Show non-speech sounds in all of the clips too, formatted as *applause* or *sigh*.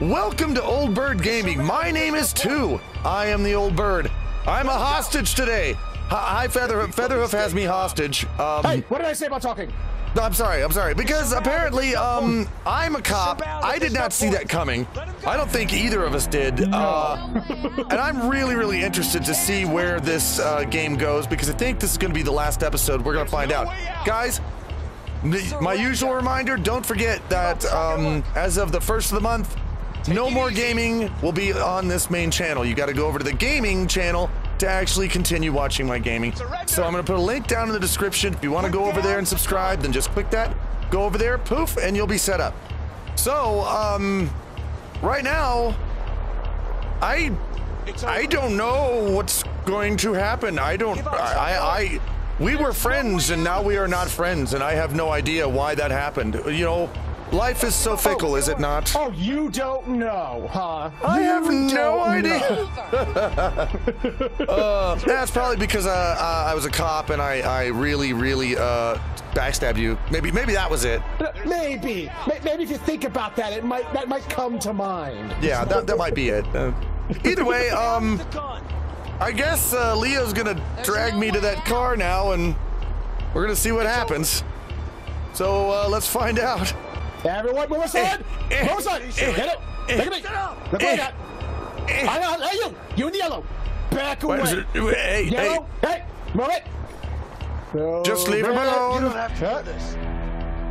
Welcome to Old Bird Gaming. My name is Two. I am the Old Bird. I'm a hostage today. Hi, Featherhoof. Featherhoof has me hostage. Um, hey, what did I say about talking? I'm sorry, I'm sorry. Because apparently, um, I'm a cop. I did not see that coming. I don't think either of us did. Uh, and I'm really, really interested to see where this uh, game goes because I think this is going to be the last episode. We're going to find out. Guys, my usual reminder, don't forget that um, as of the first of the month, no more gaming will be on this main channel. You got to go over to the gaming channel to actually continue watching my gaming. So I'm going to put a link down in the description. If you want to go over there and subscribe, then just click that. Go over there, poof, and you'll be set up. So, um, right now, I, I don't know what's going to happen. I don't, I, I, we were friends and now we are not friends, and I have no idea why that happened. You know, Life is so fickle, is it not? Oh, you don't know, huh? I you have no idea. *laughs* uh, that's probably because uh, uh, I was a cop and I, I really, really uh, backstabbed you. Maybe, maybe that was it. Maybe, maybe if you think about that, it might that might come to mind. Yeah, that that might be it. *laughs* Either way, um, I guess uh, Leo's gonna drag me to that car now, and we're gonna see what happens. So uh, let's find out. Everyone move aside! Eh, eh, move aside! Eh, get it! Look at me! Look what I got! I got hey, you! You in the yellow! Back away! Hey, yellow! Hey! hey. Move it! So Just leave him alone! You don't have to do this.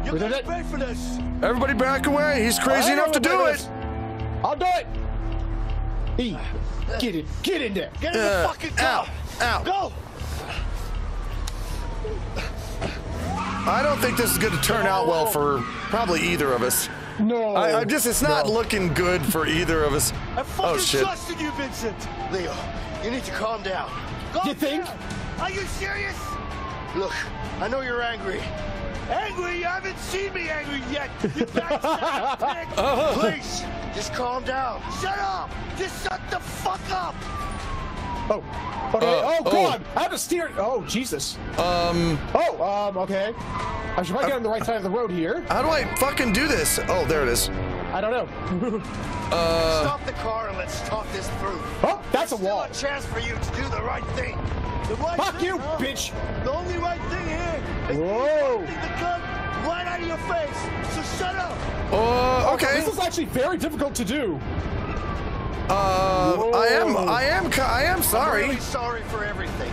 You we gotta pay for this! Everybody back away! He's crazy enough to do it! I'll do it! E, get it! Get in there! Uh, get in uh, the fucking car! Ow! Ow! Go! I don't think this is going to turn out well for probably either of us. No. I, I just, it's not no. looking good for either of us. I oh, fucking oh, shit. trusted you, Vincent. Leo, you need to calm down. Calm you think? Down. Are you serious? Look, I know you're angry. Angry? You haven't seen me angry yet. *laughs* You backstabbing pig. *laughs* Please, just calm down. Shut up. Just shut the fuck up. Oh. Okay. Uh, oh, God. Oh. I have to steer. Oh, Jesus. Um. Oh, um, okay. I should probably get on the right side of the road here. How do I fucking do this? Oh, there it is. I don't know. *laughs* uh. Stop the car and let's talk this through. Oh, that's There's a wall. Still a chance for you to do the right thing. The right Fuck thing, you, huh? bitch. The only right thing here is Whoa. the gun right out of your face. So shut up. Oh, uh, okay. This is actually very difficult to do. Uh, Whoa. I am, I am, I am sorry. I'm really sorry for everything.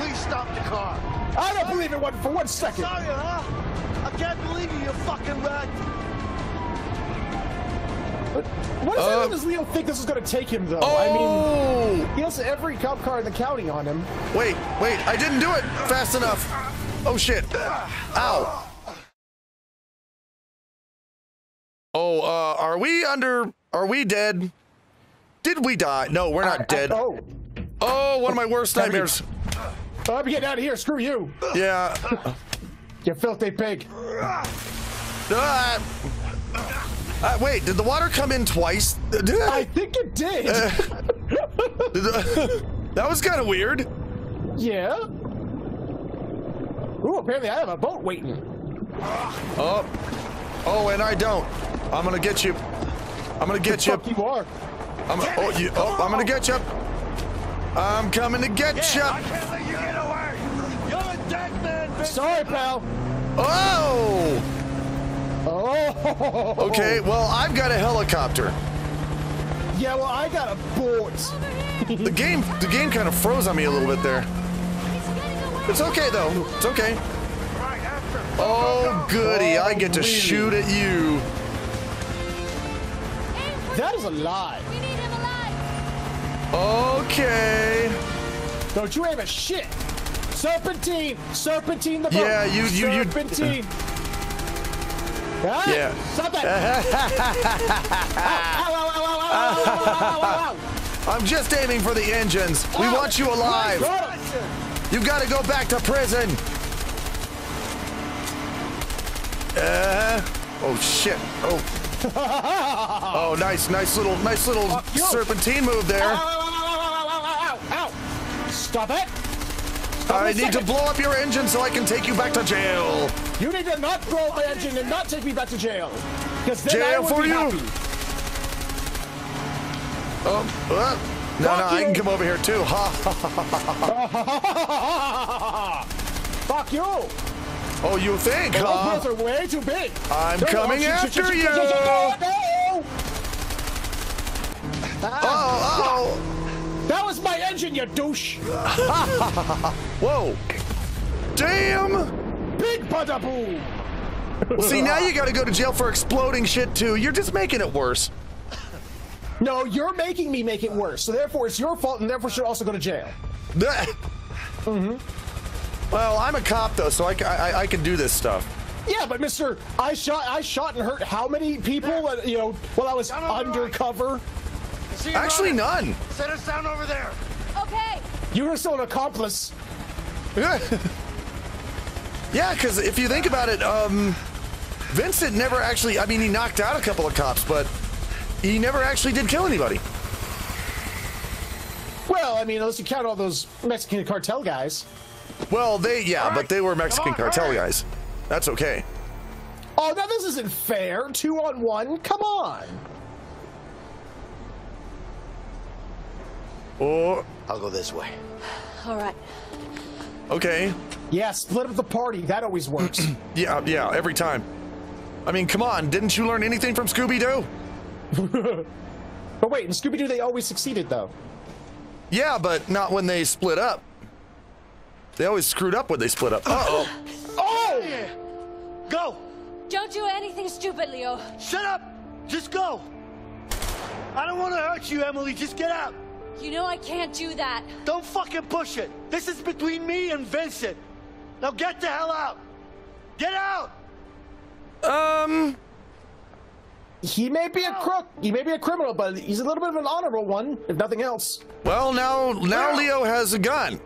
Please stop the car. I don't believe it one for one second. Sorry, huh? I can't believe you, you fucking rat. What does, uh, that, does Leo think this is going to take him, though? Oh! I mean, he has every cop car in the county on him. Wait, wait, I didn't do it fast enough. Oh, shit. Ow. Oh, uh, are we under, are we dead? Did we die? No, we're not I, dead. I, oh. Oh, one of my worst nightmares. Oh, I'm getting out of here. Screw you. Yeah. you filthy pig. Uh, uh, wait, did the water come in twice? I think it did. Uh, *laughs* that was kind of weird. Yeah. Ooh, apparently I have a boat waiting. Oh. Oh, and I don't. I'm gonna get you. I'm gonna get you. You are. I'm, oh, you, oh, I'm gonna get you. I'm coming to get yeah, you. I can't let you get away. You're a dead man. Bitch. Sorry, pal. Oh. Oh. Okay, well, I've got a helicopter. Yeah, well, I got a boat. the game, the game kind of froze on me a little bit there. It's okay though. It's okay. Oh, goody! I get to shoot at you. That is a lie. Okay. Don't you aim a shit. Serpentine, serpentine the boat. Yeah, you, you, you. serpentine. Ah, Yeah. Stop that. ow, ow, ow, ow, ow, ow, ow, ow, ow. I'm just aiming for the engines. We want you alive. You've got to go back to prison. Uh. Oh shit. Oh. *laughs* oh, nice, nice little, nice little Fuck serpentine move there. ow, ow, ow, ow, ow, ow, ow. Stop it. Stop I need to blow up your engine so I can take you back to jail. You need to not blow up my engine and not take me back to jail. Because then I Jail would for be you. happy. Oh, uh, no, Fuck no, I can come over here too. Ha, ha, ha. *laughs* Fuck you! Oh, you think, Those huh? are way too big. I'm There- coming oh, after you. shit, no! Oh, That was my engine, you douche! oh. *laughs* Whoa. Damn. Big bada boom! Well, see, now you gotta go to jail for exploding shit too. You're just making it worse. No, you're making me make it worse, so therefore it's your fault, and therefore should also go to jail. mm-hmm. Well, I'm a cop though, so I, I, I can do this stuff. Yeah, but Mister, I shot, I shot and hurt how many people? Uh, you know, while I was Down right. undercover. See Actually, running. none. Set us down over there. Okay. You were still an accomplice. *laughs* yeah, because if you think about it, um, Vincent never actually. I mean, he knocked out a couple of cops, but he never actually did kill anybody. Well, I mean, unless you count all those Mexican cartel guys. Well, they yeah, but they were Mexican on, cartel hurry. guys. That's okay. Oh, now this isn't fair. Two on one. Come on. Oh, I'll go this way. All right. okay. Yeah, split up the party. That always *clears throat* works. Yeah, yeah, every time. I mean, come on, didn't you learn anything from Scooby Doo? *laughs* but wait, in Scooby Doo, they always succeeded, though. Yeah, but not when they split up. They always screwed up when they split up. Uh oh. Oh! Go! Don't do anything stupid, Leo. Shut up! Just go! I don't want to hurt you, Emily. Just get out. You know I can't do that. Don't fucking push it. This is between me and Vincent. Now get the hell out. Get out! Um. He may be a crook, he may be a criminal, but he's a little bit of an honorable one, if nothing else. Well, now now Leo has a gun.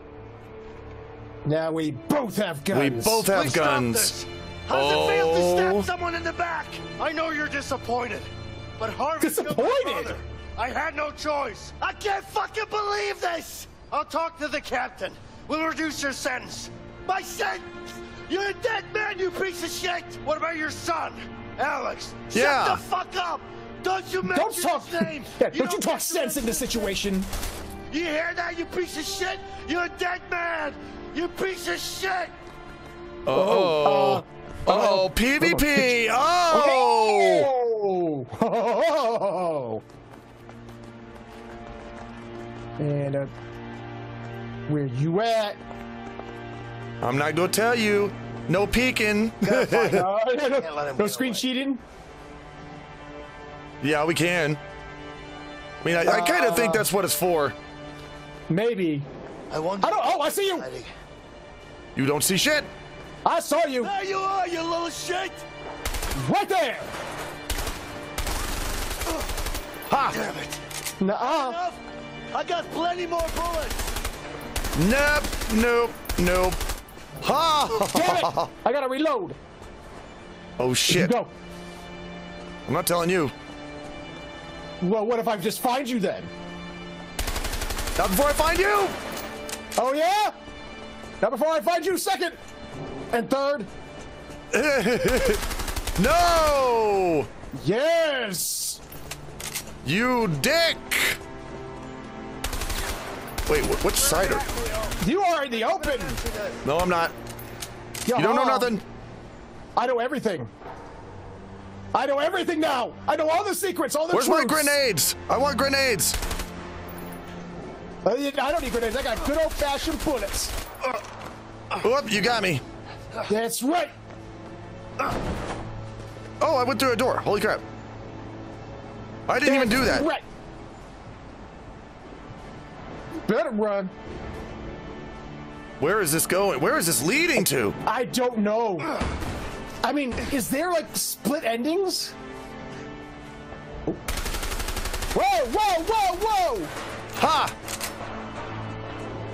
Now we both have guns. We both have Please guns. this. How's it feel to Oh. stab someone in the back? I know you're disappointed, but Harvey's still Disappointed? I had no choice. I can't fucking believe this. I'll talk to the captain. We'll reduce your sentence. My sentence? You're a dead man, you piece of shit. What about your son, Alex? Yeah. Shut the fuck up. Don't you mention Don't talk. his name. Yeah, don't you don't talk sense in this listen. situation. You hear that, you piece of shit? You're a dead man. You piece of shit. Oh. uh, Oh, PvP. Oh. Oh! And uh, where you at? I'm not gonna tell you. No peeking. Uh, *laughs* no, no screen cheating. yeah, we can. I mean, I, I kind of think that's what it's for. Maybe. I wonder. I don't. Oh, I see you. You don't see shit. I saw you There you are, you little shit. right there. Ha! Damn it. Nuh-uh. Enough. I got plenty more bullets. Nope. Nope. Nope. Ha! Damn it! I gotta reload. Oh shit! Go. I'm not telling you. Well, what if I just find you then? Not before I find you. Oh yeah? Not before I find you second and third. *laughs* No! Yes. You dick! Wait, wh- which side are? You are in the open. No, I'm not. You don't know nothing. I know everything. I know everything now. I know all the secrets, all the Where's my grenades? I want grenades. I don't need grenades. I got good old-fashioned bullets. Whoop, you got me. That's right. Oh, I went through a door. Holy crap. I didn't even do that. Right. Better run. Where is this going? Where is this leading to? I don't know. I mean, is there like split endings? Whoa, whoa, whoa, whoa! Ha!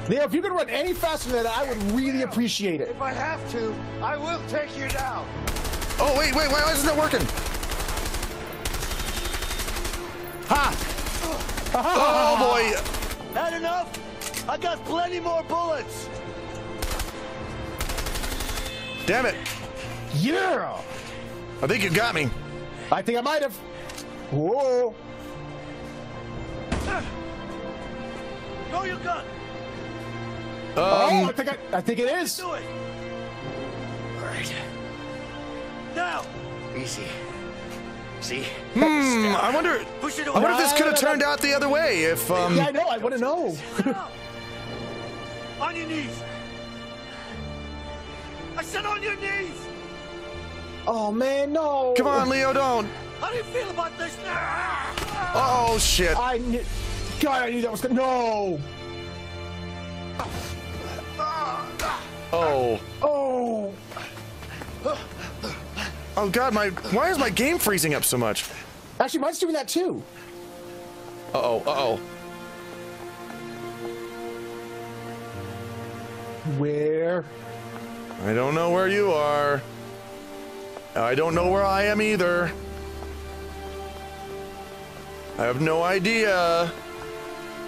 Leo, if you could run any faster than that, I would really appreciate it. If I have to, I will take you down. Oh, wait, wait, wait, why isn't it working? Ha! Oh, boy. Had enough? I got plenty more bullets. Damn it. Yeah! I think you got me. I think I might have. Whoa! Throw your gun. Oh, I Um, think I, I think it is. Do it. All right. Now. Easy. See? hmm, I wonder. Push it I wonder if this could have turned out the other way. If um, yeah, I know. I want to know. *laughs* On your knees. I said on your knees. Oh man, no. come on, Leo, don't. How do you feel about this now? Oh shit. I knew. God, I knew that was gonna. No. Oh. Oh. Oh god, my why is my game freezing up so much? Actually, mine's doing that too. Uh oh, uh oh. Where? I don't know where you are. I don't know where I am either. I have no idea.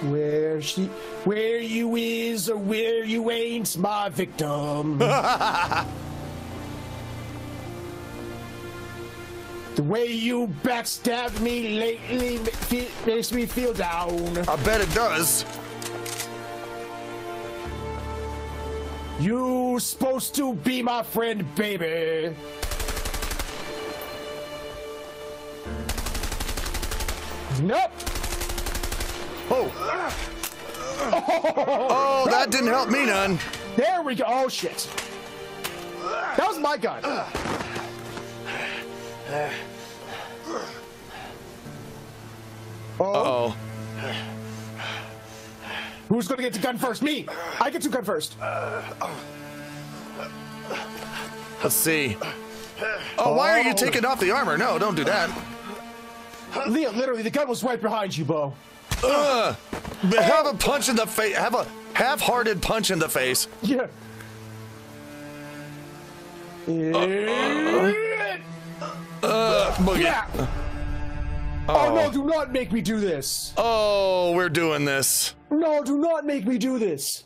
Where she? Where you is or where you ain't, my victim. *laughs* the way you backstabbed me lately makes me feel down. I bet it does. You supposed to be my friend, baby. Nope. Oh. Oh, that didn't help me none. There we go. Oh shit. That was my gun. Oh, Uh oh. who's gonna get the gun first? Me. I get to gun first. Let's see. Oh, why are you Oh. taking off the armor? No, don't do that. Leo, literally, the gun was right behind you, Bo. Ugh. Have a punch in the face. Have a half-hearted punch in the face. Yeah. Boogie. Yeah. Oh no, do not make me do this. Oh, we're doing this. No, do not make me do this.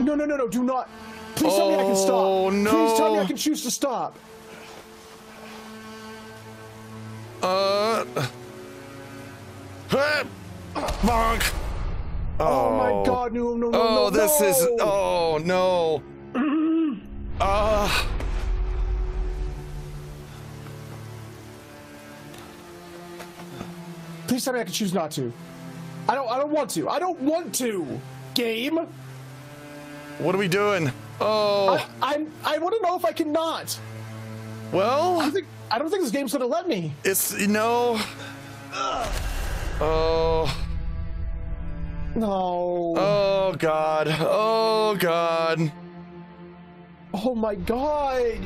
No, no, no, no, do not. Please tell me I can stop. Oh, Please tell me I can choose to stop. Uh. Bonk. Oh, my god, no, no, no, Oh, no. this no. is. Oh no. Ah. Please tell me I can choose not to. I don't I don't want to. I don't want to. Game. what are we doing? Oh. I, I'm I want to know if I can not. I well, don't think I don't think this game's gonna let me. it's you know. Oh. No. Oh God. Oh God. oh my god.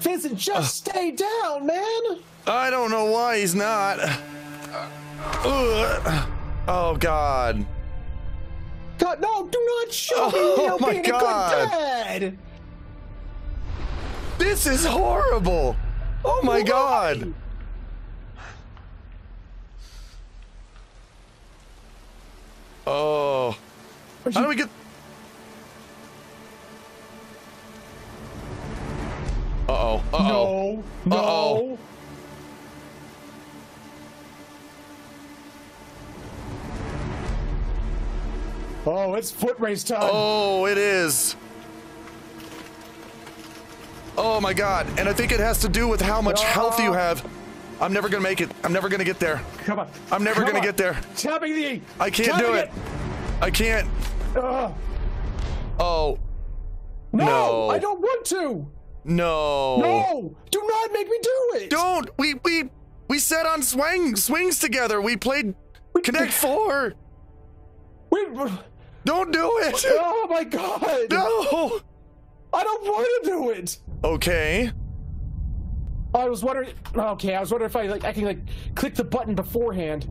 Vincent, just stay down, man. I don't know why he's not. Ugh. Oh God. God, no, do not show me Oh my God. A good dad. This is horrible. Oh my Why? God. Oh. How do we get? Uh oh. Uh oh. No, no. Uh-oh. Oh, it's foot race time. Oh, it is. Oh my God. And I think it has to do with how much health you oh. have. I'm never gonna make it. I'm never gonna get there. Come on. I'm never Come gonna on. get there. Tapping the. I can't tapping do it. I can't. Ugh. Oh. no, No. I don't want to. No. No, do not make me do it. Don't. We we we sat on swing swings together. We played we, Connect *laughs* Four. We. Don't do it. oh my god. No. I don't want to do it. Okay. I was wondering. Okay, I was wondering if I like I can like click the button beforehand.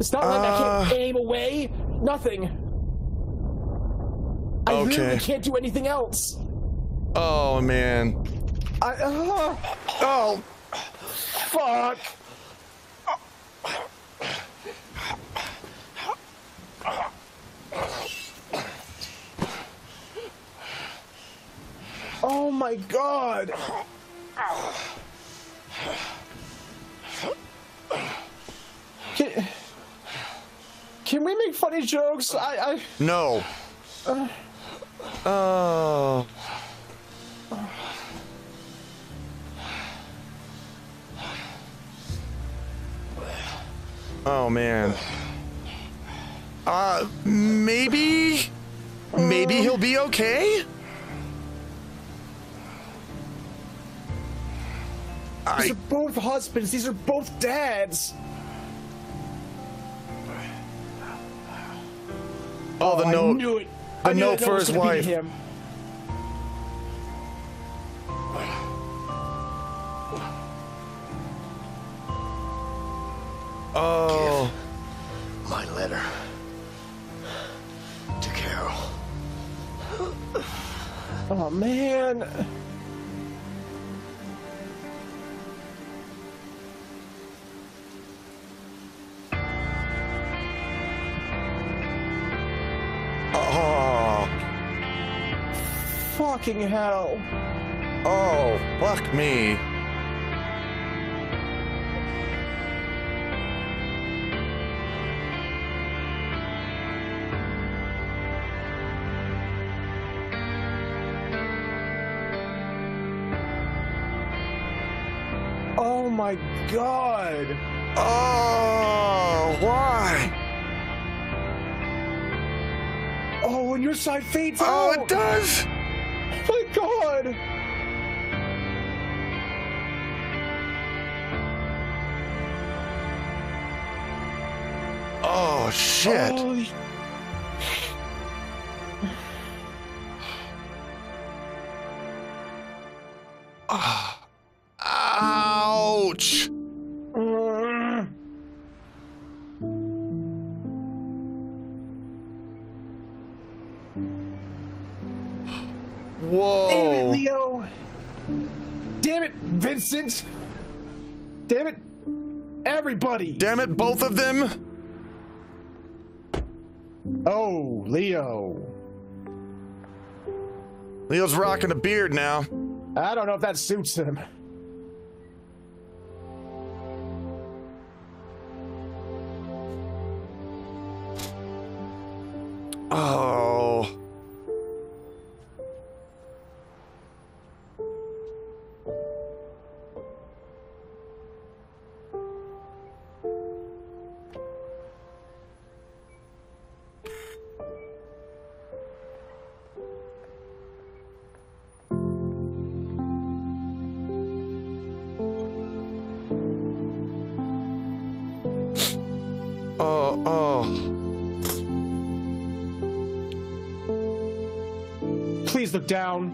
It's not like I can't Uh. aim away. Nothing. I Okay. literally can't do anything else. Oh man. I. Uh, Oh. fuck. Oh my god. Can, can we make funny jokes? I, I No. Oh. Oh man. Uh, maybe, maybe he'll be okay. These are both husbands. These are both dads. oh the oh, I note. knew it. the I knew note that for was his wife. Him. Oh. My letter to Carol. Oh man. Fucking hell. Oh. Fuck me. Oh my god. Oh. Why? Oh, and your side fades Oh, out. it does. God. Oh shit. Oh, everybody. Damn it, both of them. oh, Leo. Leo's rocking a beard now. I don't know if that suits him. Please look down.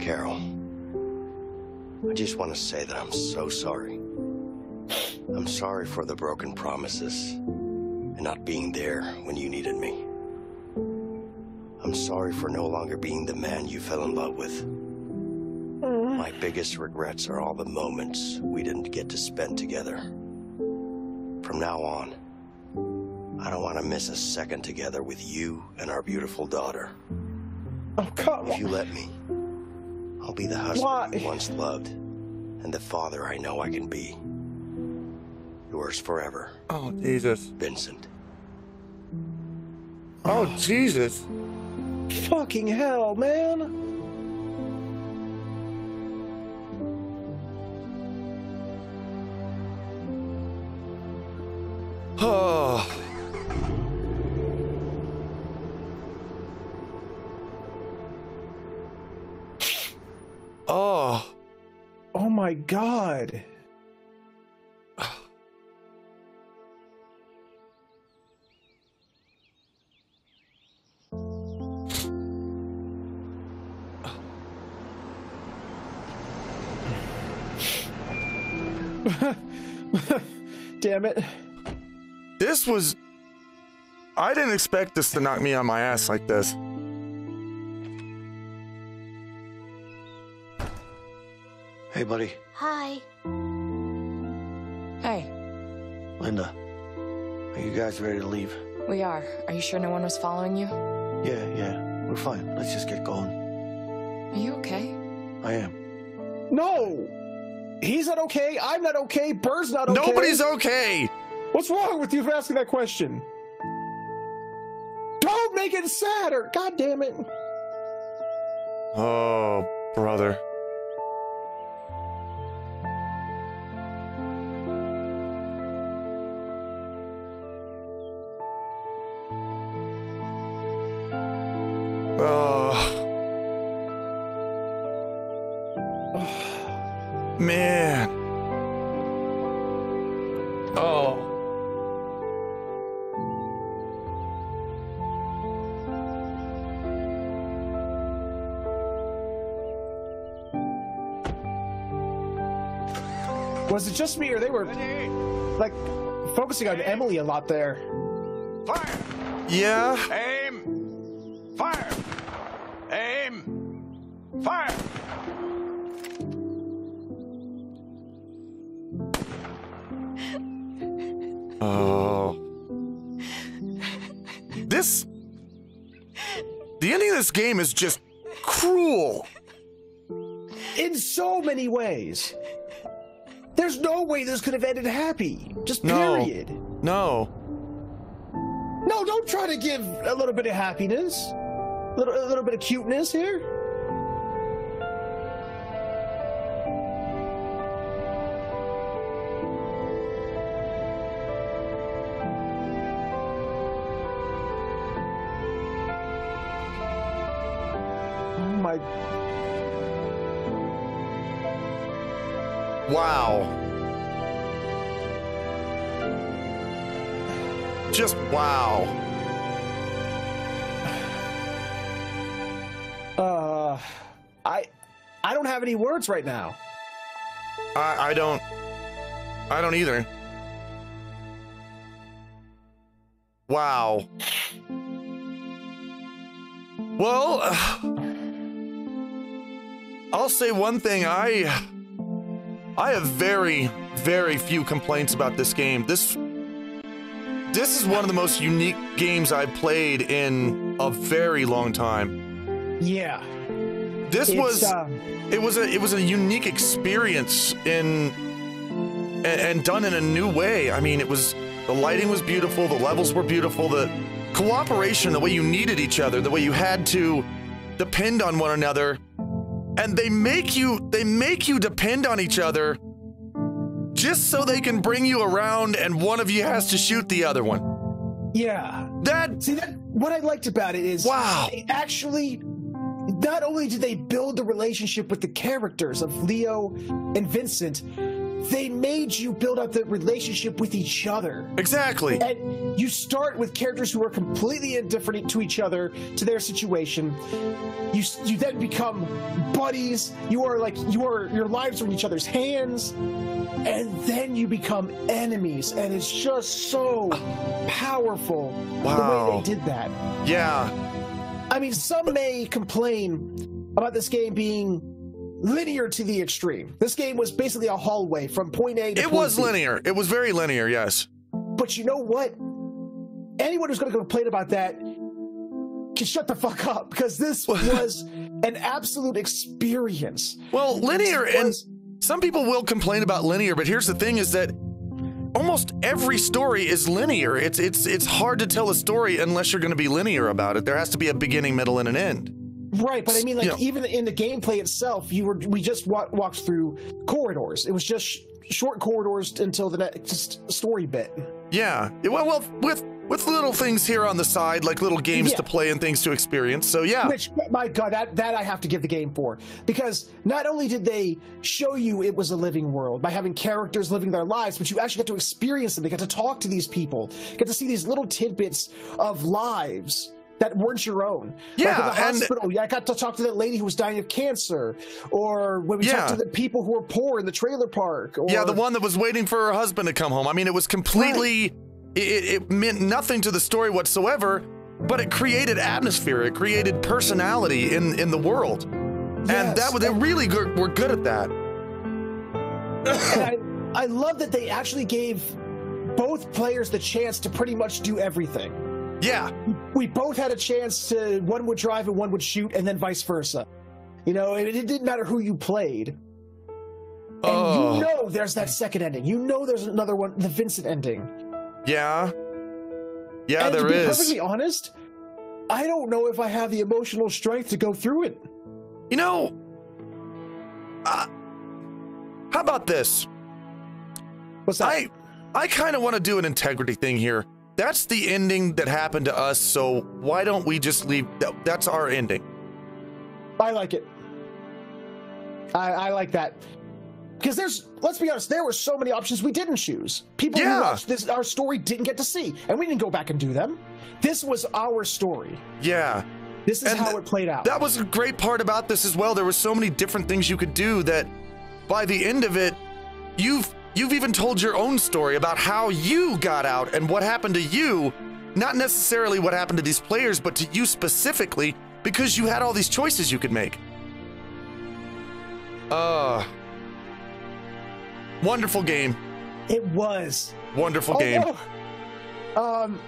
Carol, I just want to say that I'm so sorry. I'm sorry for the broken promises and not being there when you needed me. I'm sorry for no longer being the man you fell in love with. Mm. My biggest regrets are all the moments we didn't get to spend together. From now on, I don't want to miss a second together with you and our beautiful daughter. Oh, come If you let me, I'll be the husband Why? you once loved and the father I know I can be. Yours forever, Oh, Jesus. Vincent. Oh, Jesus. Fucking hell, man. Oh. Oh. Oh my god. *laughs* Damn it. This was. I didn't expect this to knock me on my ass like this. Hey, buddy. Hi. Hey. Linda, are you guys ready to leave? We are. Are you sure no one was following you? Yeah, yeah, we're fine. Let's just get going. Are you okay? I am. No! He's not okay. I'm not okay. Bird's not okay. Nobody's okay. What's wrong with you for asking that question? Don't make it sadder. God damn it. Oh, brother. Oh. Man. Oh. Was it just me or they were like focusing on Emily a lot there? Fire! Yeah. Aim! Game is just cruel. In so many ways. There's no way this could have ended happy. Just No. period. No. No, don't try to give a little bit of happiness. A little, a little bit of cuteness here. Wow. Just wow. uh I I don't have any words right now. I, I don't. I don't either. Wow. Well, *sighs* I'll say one thing. I I have very, very few complaints about this game. This this is one of the most unique games I've played in a very long time. Yeah. This It's, was um, it was a it was a unique experience in and, and done in a new way. I mean, it was the lighting was beautiful, the levels were beautiful, the cooperation, the way you needed each other, the way you had to depend on one another. And they make you they make you depend on each other just so they can bring you around and one of you has to shoot the other one. Yeah. That See that what I liked about it is Wow. they actually not only did they build the relationship with the characters of Leo and Vincent, they made you build up the relationship with each other. exactly. And you start with characters who are completely indifferent to each other, to their situation. You you then become buddies. You are like you are your lives are in each other's hands, and then you become enemies. And it's just so powerful the Wow. way they did that. Yeah. I mean, some may complain about this game being linear to the extreme. This game was basically a hallway from point A to B. It was B. linear. It was very linear, yes. But you know what? Anyone who's going to complain about that can shut the fuck up because this *laughs* was an absolute experience. Well, linear This and some people will complain about linear, but here's the thing is that almost every story is linear. It's it's it's hard to tell a story unless you're going to be linear about it. There has to be a beginning, middle, and an end. Right, but I mean, like Yeah. even in the gameplay itself, you were we just wa- walked through corridors. It was just sh- short corridors until the next story bit. Yeah. Yeah, Well, well, with with little things here on the side, like little games Yeah. to play and things to experience. So yeah. Which, my God, that that I have to give the game for because not only did they show you it was a living world by having characters living their lives, but you actually got to experience them. They got to talk to these people, get to see these little tidbits of lives that weren't your own. like Yeah, in the hospital, yeah, I got to talk to that lady who was dying of cancer, or when we Yeah. talked to the people who were poor in the trailer park. Or, Yeah, the one that was waiting for her husband to come home. I mean, it was completely. It, it, it meant nothing to the story whatsoever, but it created atmosphere. It created personality in in the world, and that was they really good, were good at that. I, I love that they actually gave both players the chance to pretty much do everything. Yeah. We both had a chance to one would drive and one would shoot, and then vice versa. You know, it, it didn't matter who you played. And Oh. you know there's that second ending. You know there's another one, the Vincent ending. Yeah. Yeah, and there to be is. perfectly honest, I don't know if I have the emotional strength to go through it. You know, uh, how about this? What's that? I I kind of want to do an integrity thing here. That's the ending that happened to us, so why don't we just leave that, that's our ending. I like it. I, I like that. Because there's, let's be honest, there were so many options we didn't choose. People who Yeah. watched this, our story didn't get to see, and we didn't go back and do them. This was our story. Yeah. This is And how th- it played out. That was a great part about this as well. There were so many different things you could do that by the end of it, you've you've even told your own story about how you got out and what happened to you, not necessarily what happened to these players, but to you specifically because you had all these choices you could make. Uh Wonderful game. it was. Wonderful game. no. Um,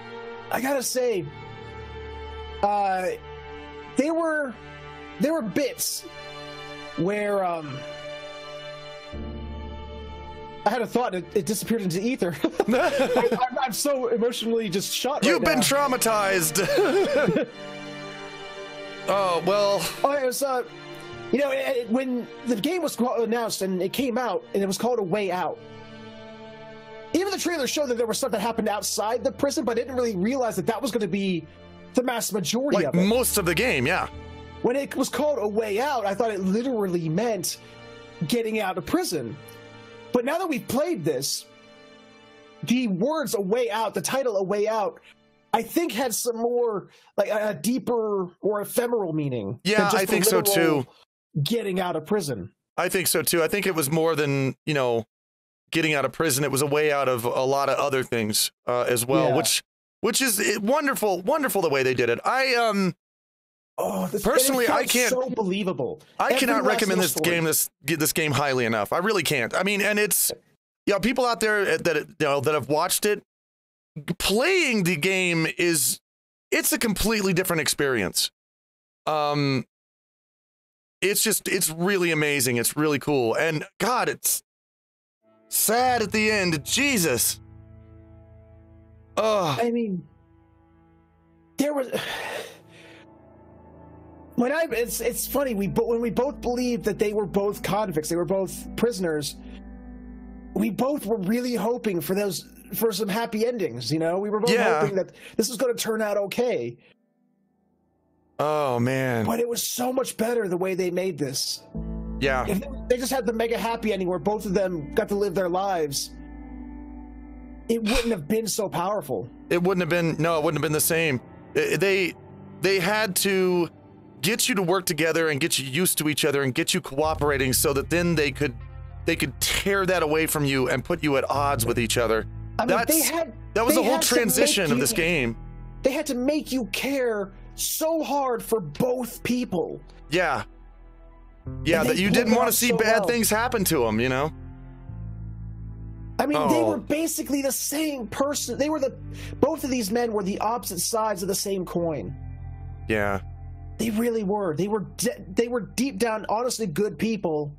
I gotta say, uh, there were there were bits where um. I had a thought. It, it disappeared into ether. *laughs* I, I'm, I'm so emotionally just shot. You've right been now. traumatized. *laughs* oh, well, Oh, it was, uh, you know, it, it- when the game was announced and it came out, and it was called A Way Out. Even the trailer showed that there was stuff that happened outside the prison, but I didn't really realize that that was going to be the mass majority like of it. most of the game, yeah. when it was called A Way Out, I thought it literally meant getting out of prison. But now that we've played this, the words A Way Out, the title A Way Out, I think had some more, like a, deeper or ephemeral meaning. than Yeah, I think so too. Getting out of prison. I think so too. I think it was more than, you know, getting out of prison. It was a way out of a lot of other things uh, as well, Yeah. which which is eh, wonderful, wonderful the way they did it. I um Oh, this, Personally, I can't- So believable. I Every cannot recommend this story. game this this game highly enough. I really can't. I mean, and it's yeah, people out there that you know that have watched it playing the game is it's a completely different experience. Um it's just it's really amazing. It's really cool. And god, it's sad at the end. Jesus. Oh, I mean, there was. When I it's it's funny we bo- when we both believed that they were both convicts, they were both prisoners. We both were really hoping for those for some happy endings. You know, we were both Yeah. hoping that this was going to turn out okay. oh man. But it was so much better the way they made this. Yeah. If they just had the mega happy ending where both of them got to live their lives, it wouldn't have been so powerful. It wouldn't have been no, it wouldn't have been the same. They they had to get you to work together and get you used to each other and get you cooperating so that then they could they could tear that away from you and put you at odds with each other. I mean, That's they had that was they the whole had to make transition of this game. They had to make you care so hard for both people. Yeah. Yeah, that you didn't want to see so bad well. things happen to them, you know? I mean, they Oh. were basically the same person. They were the both of these men were the opposite sides of the same coin. Yeah. They really were. They were they were deep down honestly good people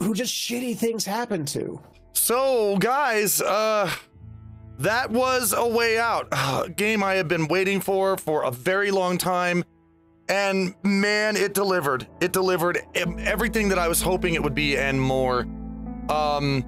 who just shitty things happened to. So, guys, uh that was a way out. *sighs* Game I have been waiting for for a very long time. And man, it delivered. It delivered everything that I was hoping it would be and more. Um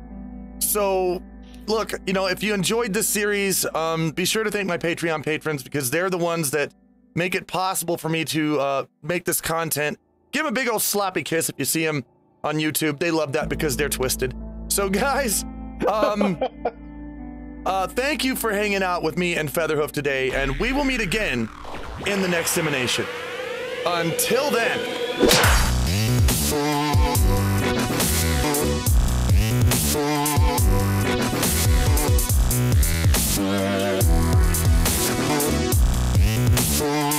so look, you know, if you enjoyed this series, um be sure to thank my Patreon patrons because they're the ones that make it possible for me to uh, make this content. Give him a big old sloppy kiss if you see him on YouTube. They love that because they're twisted. So, *laughs* guys, um, *laughs* uh, thank you for hanging out with me and Featherhoof today, and we will meet again in the next elimination. Until then. Yeah. *laughs* friend.